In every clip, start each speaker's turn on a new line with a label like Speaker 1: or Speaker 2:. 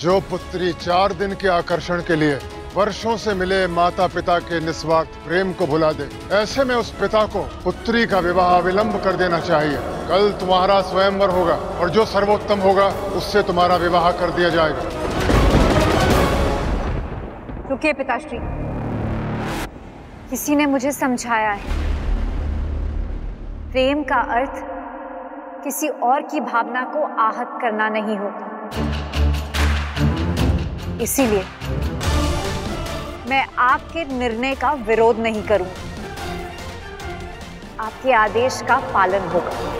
Speaker 1: जो पुत्री चार दिन के आकर्षण के लिए वर्षों से मिले माता पिता के निस्वार्थ प्रेम को भुला दे, ऐसे में उस पिता को पुत्री का विवाह विलंब कर देना चाहिए। कल तुम्हारा स्वयंवर होगा और जो सर्वोत्तम होगा, उससे तुम्हारा विवाह कर दिया जाएगा।
Speaker 2: रुकिए पिताश्री। किसी ने मुझे समझाया है। प्रेम का अर्थ किसी और की भावना को आहत करना नहीं होता। इसीलिए मैं आपके निर्णय का विरोध नहीं करूँगी। आपके आदेश का पालन होगा।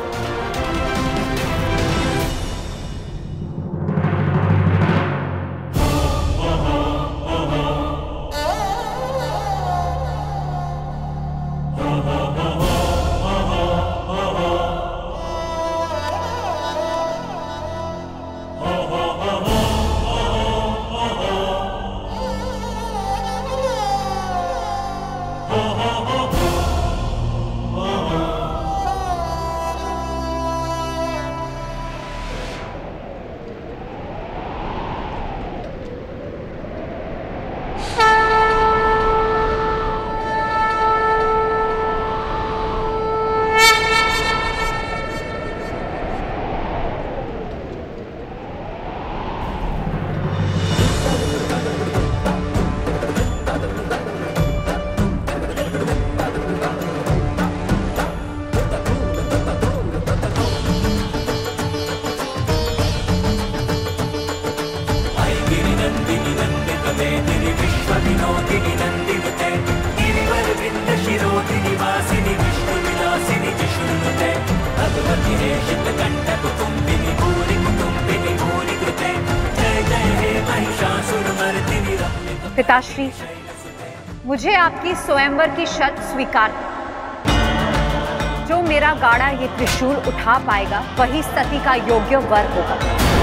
Speaker 2: पिताश्री, मुझे आपकी स्वयंवर की शर्त स्वीकार जो मेरा गाड़ा ये त्रिशूल उठा पाएगा, वही सती का योग्य वर होगा।